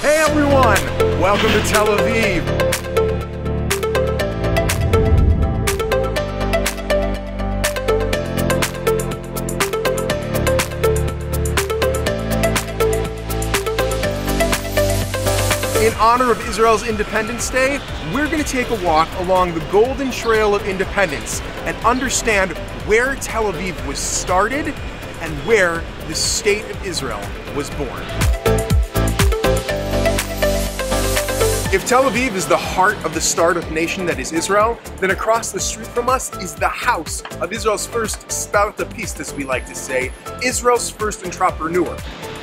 Hey everyone, welcome to Tel Aviv. In honor of Israel's Independence Day, we're going to take a walk along the Golden Trail of Independence and understand where Tel Aviv was started and where the State of Israel was born. If Tel Aviv is the heart of the startup nation that is Israel, then across the street from us is the house of Israel's first startupist, as we like to say, Israel's first entrepreneur,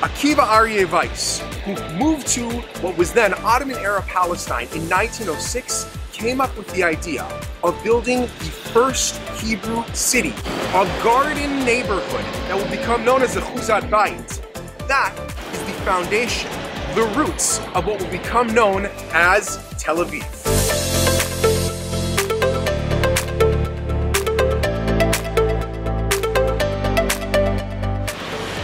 Akiva Aryeh Weiss, who moved to what was then Ottoman era Palestine in 1906, came up with the idea of building the first Hebrew city, a garden neighborhood that would become known as the Ahuzat Bayit. That is the foundation the roots of what will become known as Tel Aviv.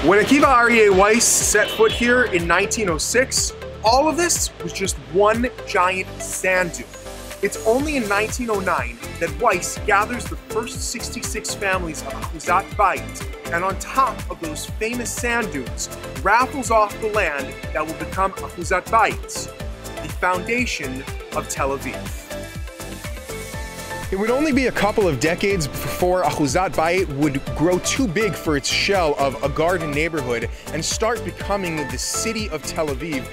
When Akiva Aryeh Weiss set foot here in 1906, all of this was just one giant sand dune. It's only in 1909 that Weiss gathers the first 66 families of Ahuzat Bayit, and on top of those famous sand dunes, raffles off the land that will become Ahuzat Bayit, the foundation of Tel Aviv. It would only be a couple of decades before Ahuzat Bayit would grow too big for its shell of a garden neighborhood and start becoming the city of Tel Aviv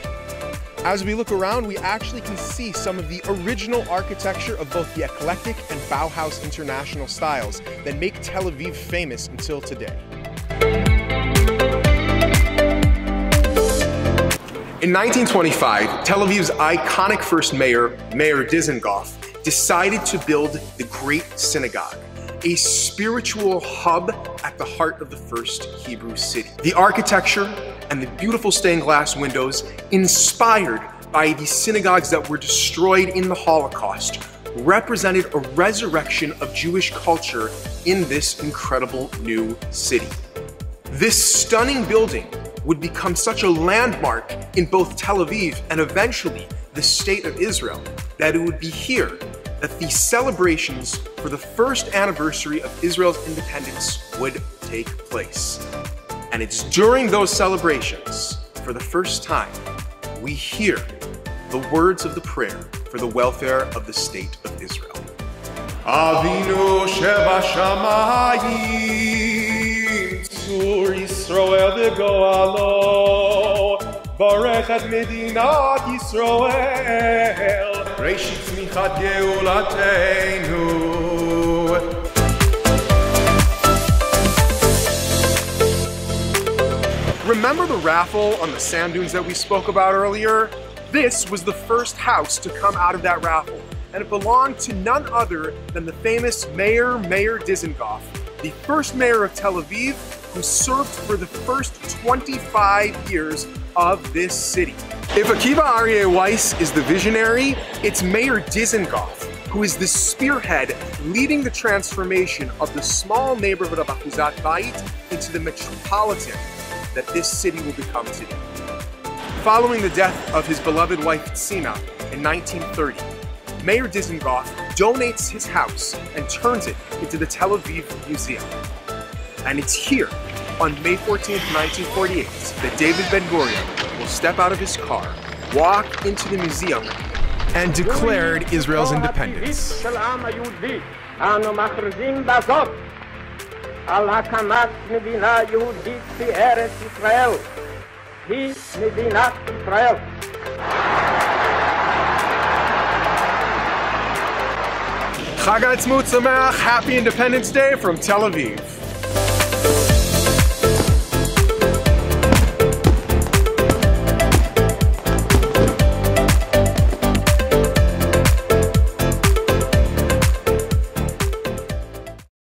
as we look around, we actually can see some of the original architecture of both the eclectic and Bauhaus international styles that make Tel Aviv famous until today. In 1925, Tel Aviv's iconic first mayor, Meir Dizengoff, decided to build the Great Synagogue, a spiritual hub at the heart of the first Hebrew city. The architecture and the beautiful stained glass windows inspired by the synagogues that were destroyed in the Holocaust represented a resurrection of Jewish culture in this incredible new city. This stunning building would become such a landmark in both Tel Aviv and eventually the state of Israel that it would be here that the celebrations for the first anniversary of Israel's independence would take place. And it's during those celebrations, for the first time, we hear the words of the prayer for the welfare of the state of Israel. Avinu Sheba Shamayim Tzur Yisroel V'Goalo Barech et Medinat Yisroel Remember the raffle on the sand dunes that we spoke about earlier? This was the first house to come out of that raffle, and it belonged to none other than the famous Mayor Meir Dizengoff, the first mayor of Tel Aviv who served for the first 25 years of this city. If Akiva Aryeh Weiss is the visionary, it's Meir Dizengoff who is the spearhead leading the transformation of the small neighborhood of Ahuzat Bayit into the metropolitan that this city will become today. Following the death of his beloved wife Tzina in 1930, Meir Dizengoff donates his house and turns it into the Tel Aviv Museum. And it's here, on May 14, 1948, that David Ben-Gurion will step out of his car, walk into the museum, and declared Israel's independence. על הקמת מדינה יהודית בארץ ישראל. היא מדינת ישראל. Chag Sameach, Happy Independence Day from Tel Aviv.